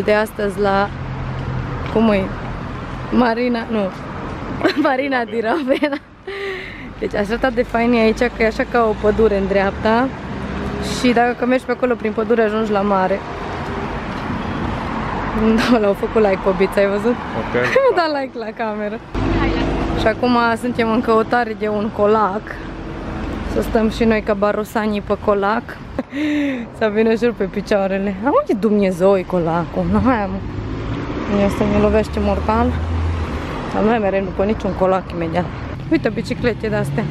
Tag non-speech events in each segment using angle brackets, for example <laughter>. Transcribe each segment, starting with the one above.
De astăzi la... Cum e? Marina... Nu. <laughs> Marina din Ravena. Deci așa de fain e aici că e așa ca o pădure în dreapta și dacă mergi pe acolo prin pădure ajungi la mare. Da, l-au făcut like pe bița, ai văzut? Ok. <laughs> Mi-a dat like la cameră. Și acum suntem în căutare de un colac. Să stăm și noi ca barosanii pe colac. <laughs> Să vină jur pe picioarele. Am unde Dumnezeu e colacul? Nu, hai mă. Mie asta mi lovește mortal. Dar nu mereu după niciun colac imediat. Uite biciclete de astea.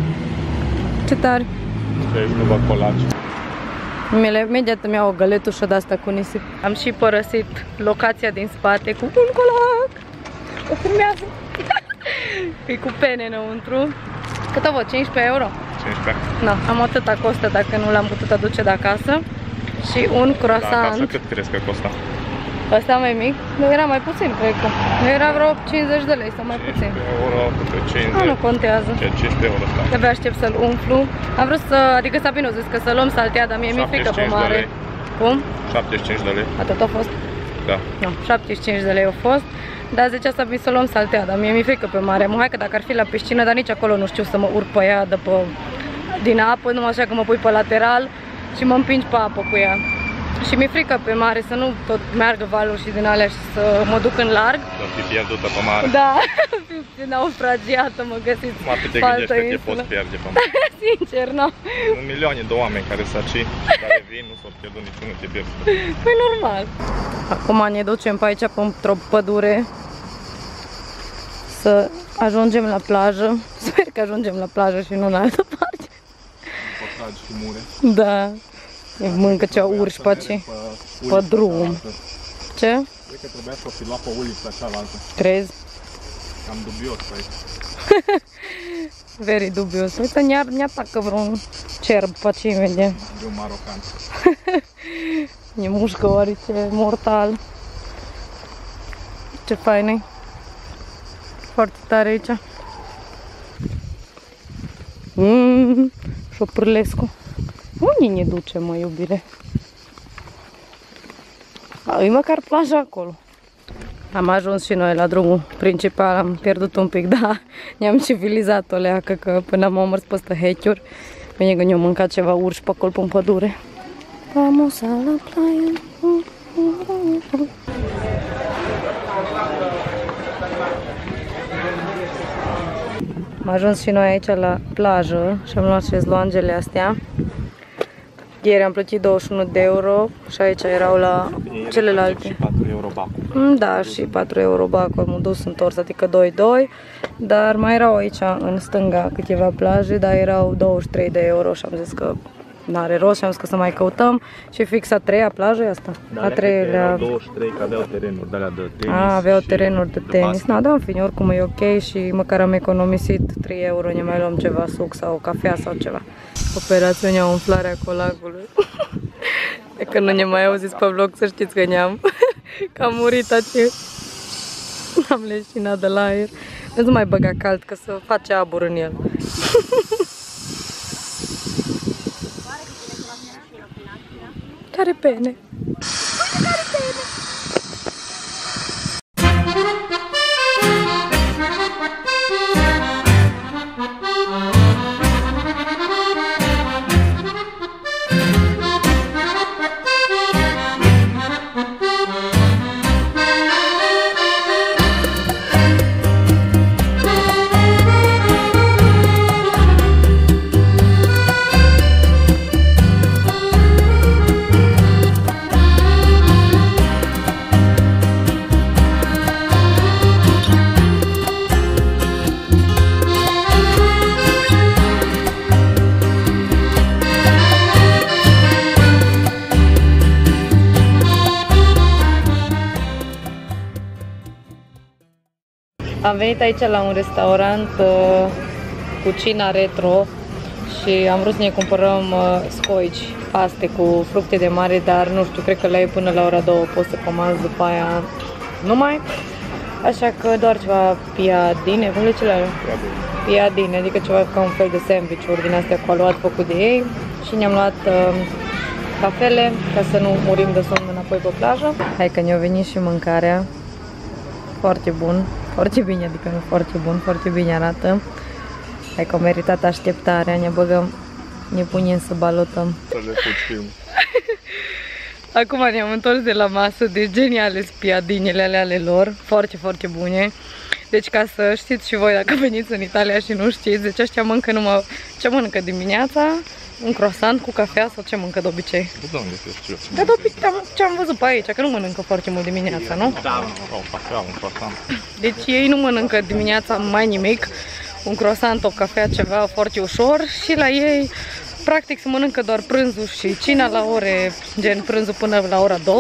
Ce tare. Deci nu vă colaci. Mele, imediat îmi iau o găletușă de asta cu nisip. Am și părăsit locația din spate cu un colac. O filmează. <laughs> e cu pene înăuntru. Cât a văd? 15 euro? 15. Da, am atâta costă dacă nu l-am putut aduce de acasă. Și un Da, acasă croissant. cât crezi că costă? Ăsta mai mic? Nu era mai puțin, cred că. Nu era vreo 50 de lei sau mai puțin. 15 euro, câte 50. Nu, nu contează. Ce, 15 euro sta. De-abia aștept să-l umflu. Am vrut să, adică Sabine a zis că să luăm saltea, dar mie mi-e frică pe 75 de mare. lei. Cum? 75 de lei. Atât a fost? Da. Nu, 75 de lei au fost. Dar zicea să să luăm saltea, dar mie mi-e frică pe mare. Mă, hai că dacă ar fi la piscină, dar nici acolo nu știu să mă urc pe ea de pe, din apă, numai așa că mă pui pe lateral și mă împingi pe apă cu ea. Și mi-e frică pe mare să nu tot meargă valuri și din alea și să mă duc în larg. Să fii pierdută pe mare. Da, <laughs> fiu naufragiată, mă găsiți Mă, tu te pe altă gândești că te insulă. poți pierde pe <laughs> mare. Sincer, nu. Sunt milioane de oameni care sunt aici, care vin, nu s-au pierdut niciunul, te pierzi. Păi normal. Acum ne ducem pe aici, într-o pădure, să ajungem la plajă. <laughs> Sper că ajungem la plajă și nu în altă parte. Potragi și mure. Da. E mâncă cea urși pe aici. Pe drum. Ce? Cred că trebuia să o fi luat pe ulița cealaltă. Crezi? Cam dubios pe aici. <laughs> Very dubios. Uite, ne, ne atacă vreun cerb pe aici, vede. De un marocan. <laughs> Ne mușcă orice mortal. Ce fain e. Foarte tare aici. Mm, șopârlescu. Unde ne duce, mă, iubire? A, e măcar plaja acolo. Am ajuns și noi la drumul principal, am pierdut un pic, <laughs> da, ne-am civilizat o leacă, că până am omărs peste hechiuri. Bine că ne-am mâncat ceva urși pe acolo, pe pădure. Vamos a la playa. Am ajuns și noi aici la plajă și am luat șezlongele astea. Ieri am plătit 21 de euro și aici erau la celelalte. Și 4 euro bacul. Mm, Da, și 4 euro bacul am dus întors, adică 2-2. Dar mai erau aici în stânga câteva plaje, dar erau 23 de euro și am zis că n-are rost și am zis că să mai căutăm. Și fix a treia plajă e asta. a treilea... 23 că aveau terenuri de alea de tenis. A, aveau și terenuri de tenis. basket. Na, da, în fine, oricum e ok și măcar am economisit 3 euro, ne mai luăm ceva suc sau cafea sau ceva. Operațiunea umflarea colagului. <laughs> e că nu ne mai auziți pe vlog, să știți că ne-am <laughs> că am murit aici. <laughs> Am leșinat de la aer. Deci nu mai băga cald, că să face abur în el. Care pene. Am venit aici la un restaurant uh, cu cina retro și am vrut să ne cumpărăm uh, scoici, paste cu fructe de mare, dar nu știu, cred că la ei până la ora 2 poți să comanzi după aia numai. Așa că doar ceva piadine, cum le cele piadine, adică ceva ca un fel de sandwich-uri din astea cu aluat făcut de ei și ne-am luat uh, cafele ca să nu murim de somn înapoi pe plajă. Hai că ne-a venit și mâncarea. Foarte bun, foarte bine, adică nu foarte bun, foarte bine arată. Hai că a meritat așteptarea, ne băgăm, ne punem să balotăm. Să le fut film. <laughs> Acum ne-am întors de la masă, de geniale spiadinele ale, ale lor, foarte, foarte bune. Deci ca să știți și voi dacă veniți în Italia și nu știți, deci ăștia mănâncă numai ce mănâncă dimineața, un croissant cu cafea sau ce mănâncă de obicei. De unde să știu? Dar de obicei am, ce am văzut pe aici, că nu mănâncă foarte mult dimineața, nu? Da, o cafea, un croissant. Deci ei nu mănâncă dimineața mai nimic, un croissant, o cafea, ceva foarte ușor și la ei practic se mănâncă doar prânzul și cina la ore, gen prânzul până la ora 2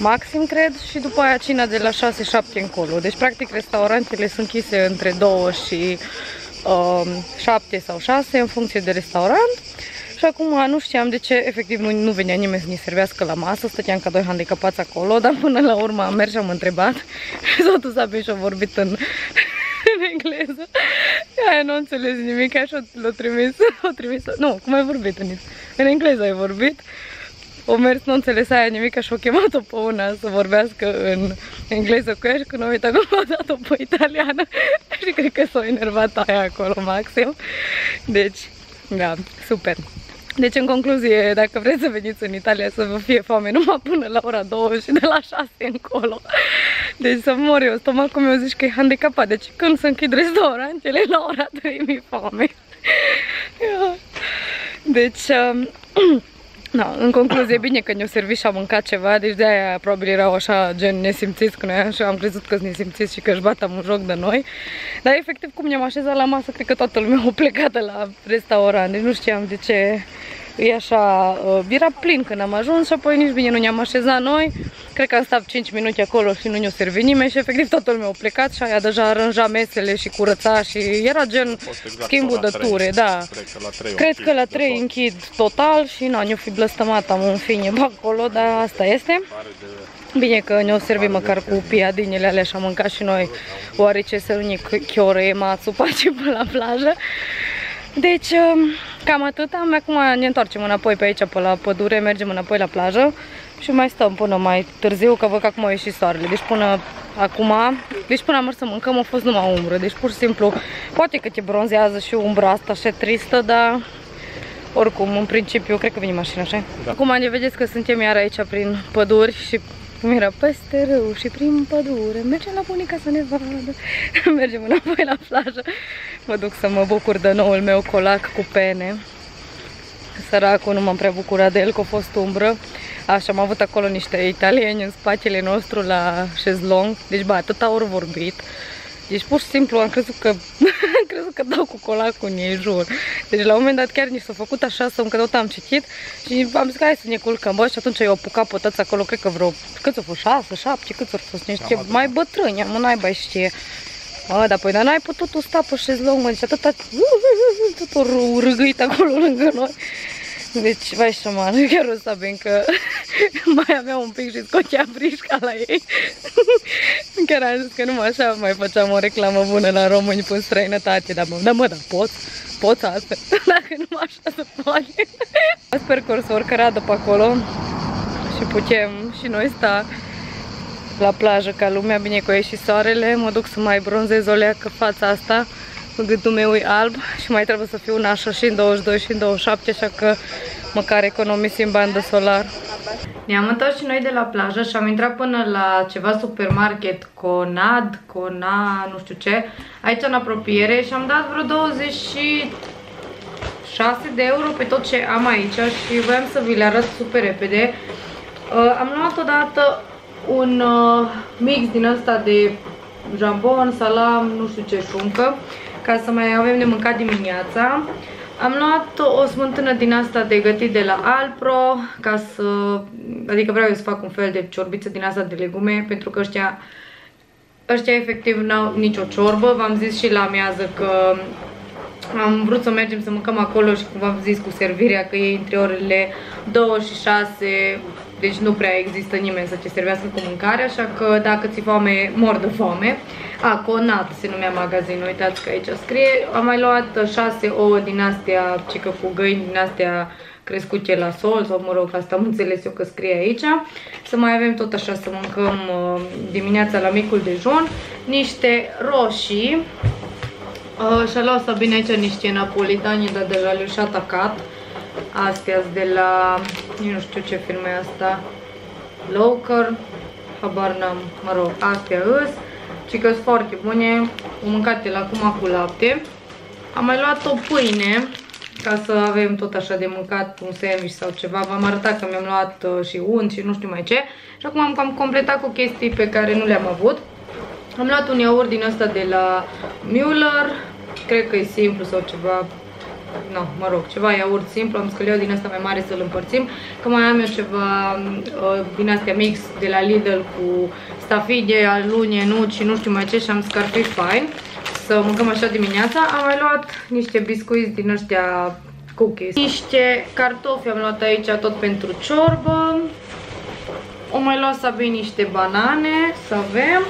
maxim, cred, și după aia cina de la 6-7 încolo. Deci, practic, restaurantele sunt închise între 2 și uh, 7 sau 6, în funcție de restaurant. Și acum nu știam de ce, efectiv, nu, nu venea nimeni să ne servească la masă, stăteam ca doi handicapați acolo, dar până la urmă am mers și am întrebat <laughs> și totul s-a și-a vorbit în, <laughs> în engleză. Aia nu înțeles nimic, așa l-a trimis, <laughs> l-a trimis, nu, cum ai vorbit în, în engleză ai vorbit o mers, nu înțeles aia nimic și o chemat-o pe una să vorbească în engleză cu ea și când o uitat cum a dat-o pe italiană <laughs> și cred că s-a enervat aia acolo maxim. Deci, da, super. Deci, în concluzie, dacă vreți să veniți în Italia să vă fie foame numai până la ora 2 și de la 6 încolo, deci să mor eu, stomacul meu zici că e handicapat, deci când se închid restaurantele, la ora 3 mi foame. <laughs> Deci, um, <clears throat> Da, în concluzie, bine că ne-au servit și am mâncat ceva, deci de-aia probabil erau așa gen nesimțiți cu noi, așa am crezut că sunt nesimțiți și că își batam un joc de noi. Dar efectiv cum ne-am așezat la masă, cred că toată lumea a plecat de la restaurant, deci nu știam de ce e așa, uh, era plin când am ajuns și apoi nici bine nu ne-am așezat noi. Cred că am stat 5 minute acolo și nu ne-o servit nimeni și efectiv toată lumea a plecat și aia deja aranja mesele și curăța și era gen exact schimbul de ture, da. Cred că la 3 Cred că la 3 închid total și nu, ne-o fi blăstămat, am un fine pe <laughs> acolo, dar asta este. Bine că ne-o servit măcar cu piadinele alea și am mâncat și noi oarece să nu ne chioră e mațul pace pe la plajă. Deci, um, cam atât. Acum ne întoarcem înapoi pe aici, pe la pădure, mergem înapoi la plajă și mai stăm până mai târziu, că văd că acum a ieșit soarele. Deci până acum, deci până am mers să mâncăm a fost numai umbră. Deci pur și simplu, poate că te bronzează și umbra asta așa tristă, dar oricum, în principiu, cred că vine mașina, așa? Da. Acum ne vedeți că suntem iar aici prin păduri și cum era peste râu și prin pădure. Mergem la bunica să ne vadă. <laughs> Mergem înapoi la plajă. Mă duc să mă bucur de noul meu colac cu pene. Săracul nu m-am prea bucurat de el, că a fost umbră. Așa, am avut acolo niște italieni în spatele nostru la șezlong. Deci, bă, atât au vorbit. Deci pur și simplu am crezut că, <laughs> am crezut că dau cu colacul în ei, jur. Deci la un moment dat chiar ni s-a făcut așa să că tot am citit și am zis că hai să ne culcăm, bă, și atunci eu apucat pe toți acolo, cred că vreo, câți au fost, șase, șapte, câți au fost, niște mai bătrâni, mă, n-ai știe. Mă, dar păi, dar n-ai putut tu sta pe șezlong, mă, deci atâta, tot o râgâit acolo lângă noi. Deci, vai șaman, chiar o să bine că <laughs> mai avea un pic și scotea brișca la ei. <laughs> chiar am zis că numai așa mai făceam o reclamă bună la români până străinătate, dar mă, da mă, dar pot, pot astfel, <laughs> dacă nu așa se poate. Sper că o să oricără pe acolo și putem și noi sta la plajă ca lumea, bine că a ieșit soarele, mă duc să mai bronzez o leacă fața asta gâtul meu e alb și mai trebuie să fiu nașă și în 22 și în 27, așa că măcar economisim bandă solar. Ne-am întors și noi de la plajă și am intrat până la ceva supermarket Conad, Cona, nu știu ce, aici în apropiere și am dat vreo 26 de euro pe tot ce am aici și voiam să vi le arăt super repede. Uh, am luat odată un uh, mix din ăsta de jambon, salam, nu știu ce șuncă ca să mai avem de mâncat dimineața. Am luat o smântână din asta de gătit de la Alpro, ca să, adică vreau eu să fac un fel de ciorbiță din asta de legume, pentru că ăștia, ăștia efectiv n-au nicio ciorbă. V-am zis și la amiază că am vrut să mergem să mâncăm acolo și cum v-am zis cu servirea că e între orele 2 și 6 deci nu prea există nimeni să te servească cu mâncare, așa că dacă ți foame, mor de foame. A, Conat se numea magazinul, uitați că aici scrie. Am mai luat 6 ouă din astea, cică cu găini din astea crescute la sol sau mă rog, asta am înțeles eu că scrie aici. Să mai avem tot așa să mâncăm uh, dimineața la micul dejun niște roșii. Uh, și-a luat Sabine aici niște napolitani, dar deja le-au și atacat. Astea de la, nu știu ce firmă e asta, Locker, habar n-am, mă rog, astea îs, ci că sunt foarte bune, o mâncate la acum cu lapte. Am mai luat o pâine, ca să avem tot așa de mâncat un sandwich sau ceva. V-am arătat că mi-am luat uh, și unt și nu știu mai ce. Și acum am cam completat cu chestii pe care nu le-am avut. Am luat un iaurt din ăsta de la Müller, cred că e simplu sau ceva, no, mă rog, ceva iaurt simplu, am scăliat din asta mai mare să-l împărțim, că mai am eu ceva uh, din astea mix de la Lidl cu stafide, alunie, nuci și nu știu mai ce și am scarfi fine să mâncăm așa dimineața. Am mai luat niște biscuiți din ăștia cookies. Niște cartofi am luat aici tot pentru ciorbă. O mai luat să avem niște banane, să avem.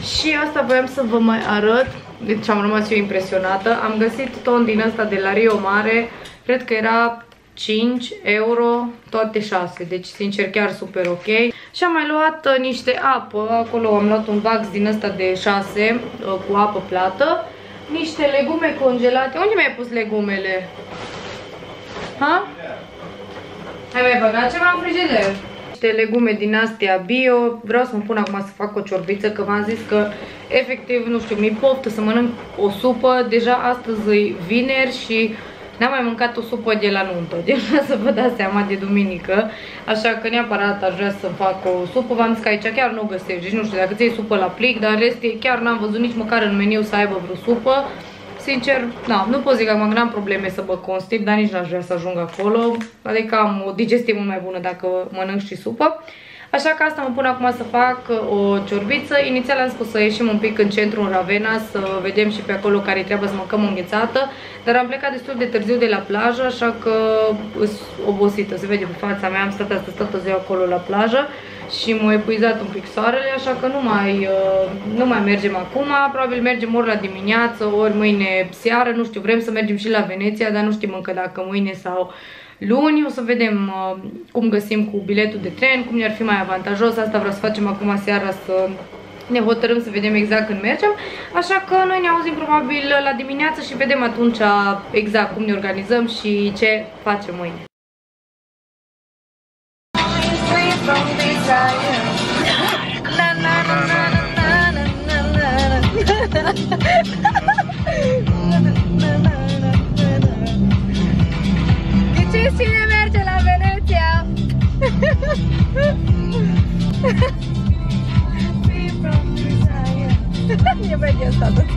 Și asta voiam să vă mai arăt. Deci am rămas eu impresionată. Am găsit ton din ăsta de la Rio Mare. Cred că era 5 euro toate 6, deci sincer chiar super ok. Și am mai luat uh, niște apă, acolo am luat un vax din ăsta de 6 uh, cu apă plată. Niște legume congelate. Unde mi-ai pus legumele? Ha? Ai mai băgat ceva în frigider? Niște legume din astea bio. Vreau să mă pun acum să fac o ciorbiță, că v-am zis că efectiv, nu știu, mi poftă să mănânc o supă. Deja astăzi e vineri și N-am mai mâncat o supă de la nuntă, <laughs> deci vreau să vă dați seama de duminică, așa că neapărat aș vrea să fac o supă. V-am zis că aici chiar nu o găsești, deci nu știu dacă ți supă la plic, dar în rest chiar n-am văzut nici măcar în meniu să aibă vreo supă. Sincer, na, nu pot zic că n-am probleme să mă constip, dar nici n-aș vrea să ajung acolo, adică am o digestie mult mai bună dacă mănânc și supă. Așa că asta mă pun acum să fac uh, o ciorbiță. Inițial am spus să ieșim un pic în centru, în Ravena, să vedem și pe acolo care trebuie să mâncăm o înghețată. Dar am plecat destul de târziu de la plajă, așa că sunt obosită. Se vede pe fața mea, am stat astăzi toată ziua acolo la plajă și m-a epuizat un pic soarele, așa că nu mai, uh, nu mai mergem acum. Probabil mergem ori la dimineață, ori mâine seară, nu știu, vrem să mergem și la Veneția, dar nu știm încă dacă mâine sau luni. O să vedem uh, cum găsim cu biletul de tren, cum ne-ar fi mai avantajos. Asta vreau să facem acum seara să ne hotărâm să vedem exact când mergem. Așa că noi ne auzim probabil la dimineață și vedem atunci exact cum ne organizăm și ce facem mâine. strong desire. Na na na na na na na na la Free from desire. Не пойдет статус.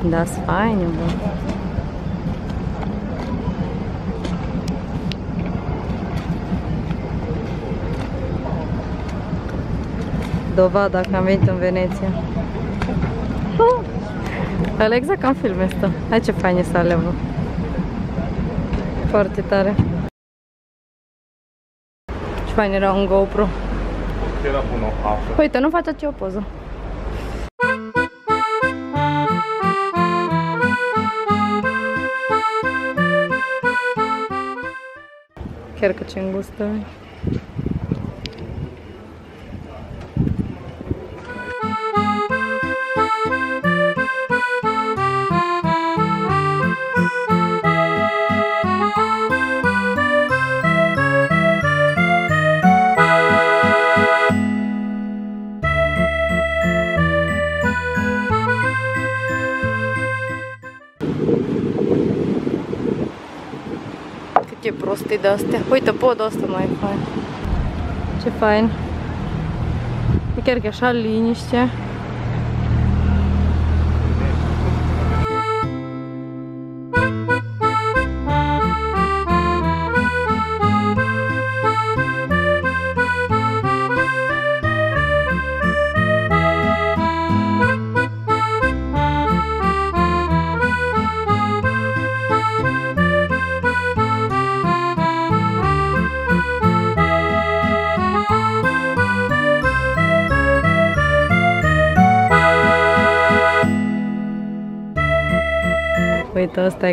Sunt faine, bă. Dovada că am venit în Veneția. Ăla exact ca în filme ăsta. Hai ce fain e să alevă. Foarte tare. Ce fain era un GoPro. Era bună apă. Uite, nu faceți o poză. Chiar că ce îngustă. Câte prostii de astea. Uite, podul ăsta mai e fain. Ce fain. E chiar că așa liniște. Uite, ăsta e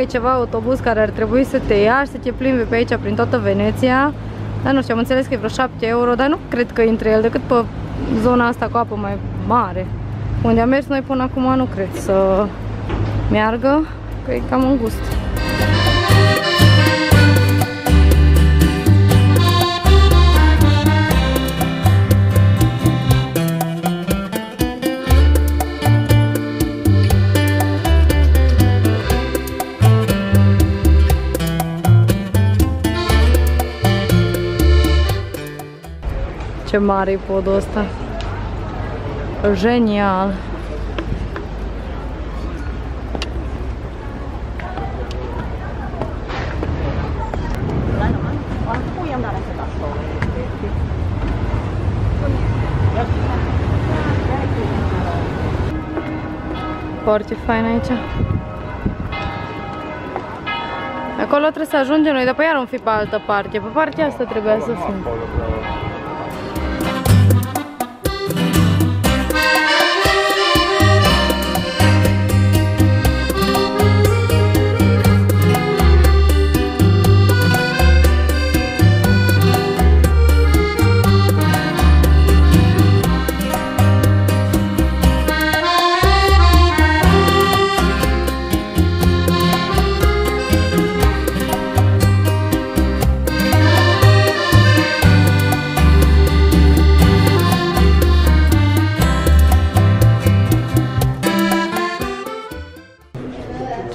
că e ceva autobuz care ar trebui să te ia și să te plimbi pe aici prin toată Veneția. Dar nu știu, am înțeles că e vreo 7 euro, dar nu cred că intre el decât pe zona asta cu apă mai mare. Unde am mers noi până acum nu cred să meargă, că e cam îngust. Ce mare e podul ăsta. Genial. Foarte fain aici. Acolo trebuie să ajungem noi, după iar am fi pe altă parte. Pe partea asta trebuia să fim.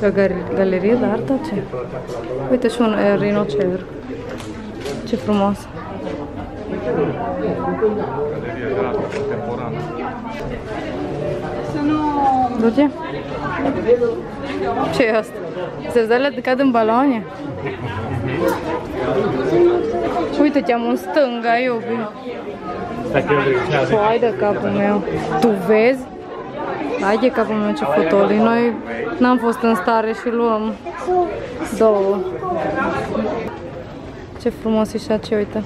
Ce o gal- galerie de artă? Ce? Uite și un uh, rinocer. Ce frumos. Galerie de artă contemporană. Duce? Ce e asta? Se zăle de cad în baloane? Uite, te-am în stânga, iubi. Hai de capul meu. Tu vezi? Hai de capul meu ce fotolii. Noi n-am fost în stare și luăm două. Ce frumos e și ce uite.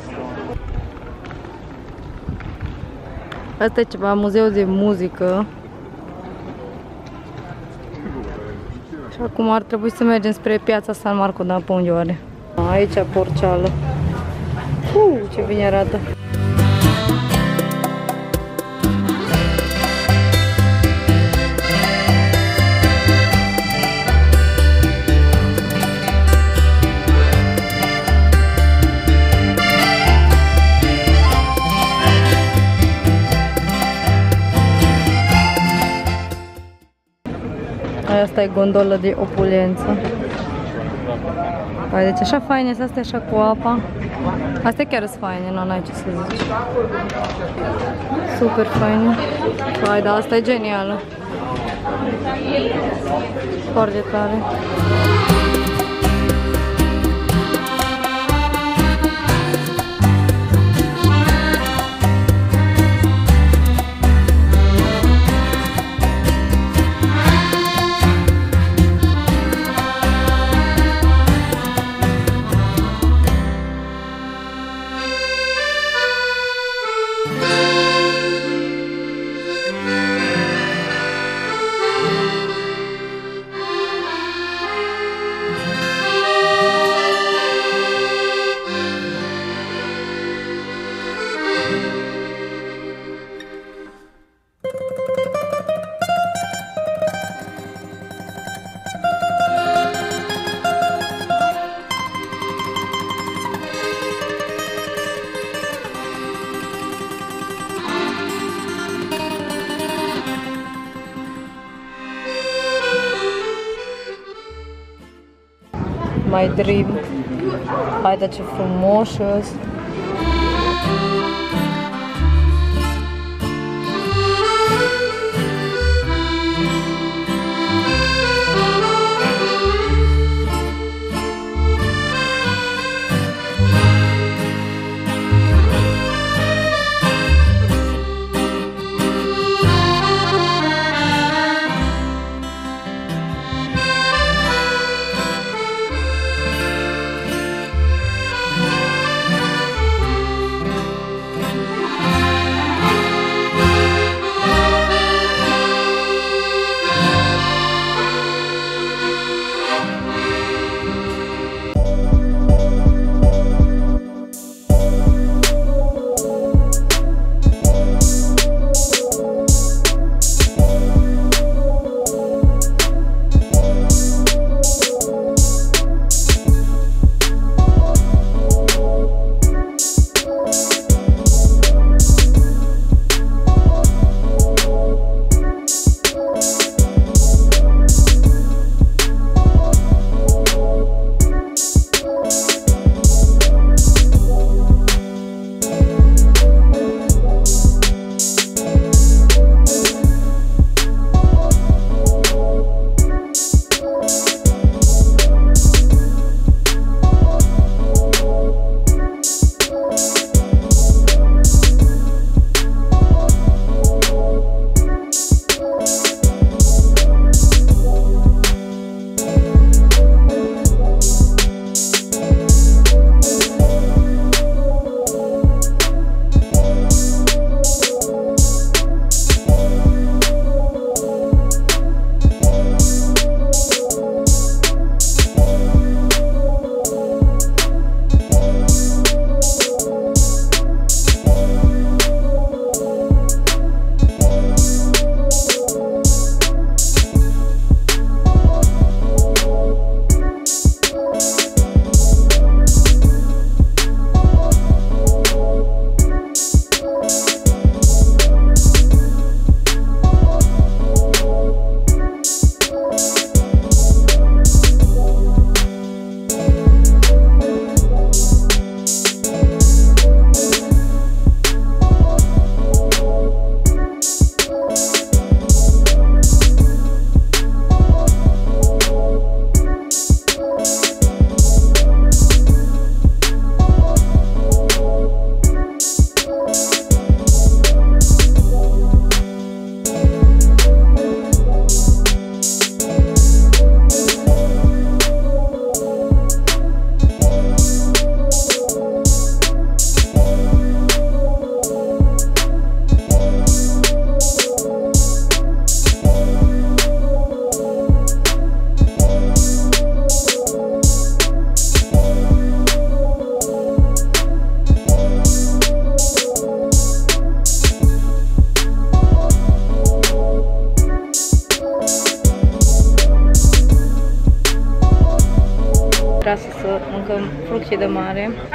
Asta e ceva muzeu de muzică. Și acum ar trebui să mergem spre piața San Marco, dar pe unde oare? Aici porceală. Uh, ce bine arată! Asta e gondolă de opulență. Hai, deci așa faine sunt astea așa cu apa. Astea chiar sunt faine, nu ai ce să zici. Super faine. Hai, da, asta e genială. Foarte tare. My dream. Haide ce frumos acasă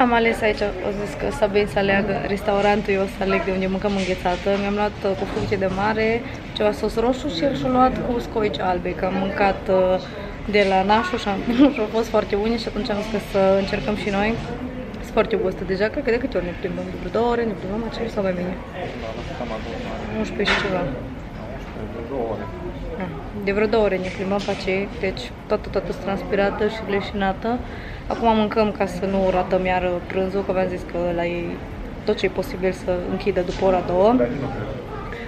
Am ales aici, o zis că Sabin să aleagă restaurantul, eu o să aleg de unde mâncăm înghețată. Mi-am luat uh, cu fructe de mare, ceva sos roșu și el și-a luat cu scoici albe, că am mâncat uh, de la Nașu și, am, <laughs> și au fost foarte bune și atunci am zis că să încercăm și noi. Sunt foarte obosită deja, cred că de câte ori ne plimbăm? De vreo două ore ne plimbăm acel sau mai bine? 11 și ceva. Da. De vreo două ore ne plimbăm pe acei, deci toată, toată transpirată și leșinată. Acum mâncăm ca să nu ratăm iară prânzul, că v-am zis că la ei tot ce e posibil să închidă după ora două.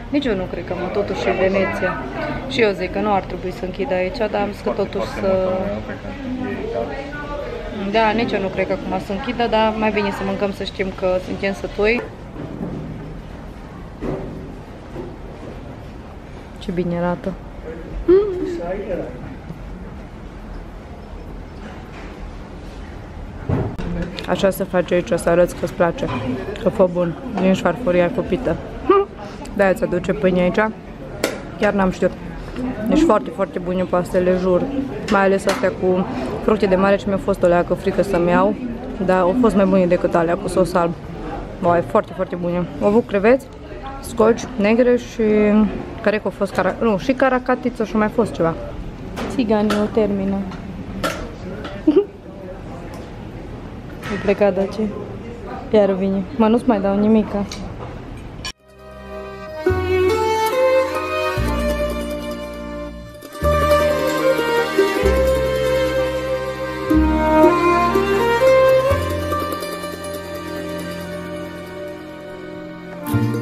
Nici eu nu cred că mă, totuși e Veneția. Și eu zic că nu ar trebui să închidă aici, dar am zis că totuși să... Da, nici eu nu cred că acum să închidă, dar mai bine să mâncăm să știm că suntem sătui. Ce bine arată. Așa se face aici, o să arăți că-ți place. Că fă bun. Din șfarfuria copită. Da, îți aduce pâine aici. Chiar n-am știut. Deci foarte, foarte bune pastele, jur. Mai ales astea cu fructe de mare ce mi-a fost o leacă frică să-mi iau. Dar au fost mai bune decât alea cu sos alb. Wow, foarte, foarte bune. Au avut creveți, scoci negre și care au fost cara... nu, și caracatiță și mai fost ceva. Țiganii o termină. Plecat de ce. Iar vine. Mă nu-ți mai dau nimica. Pigioni de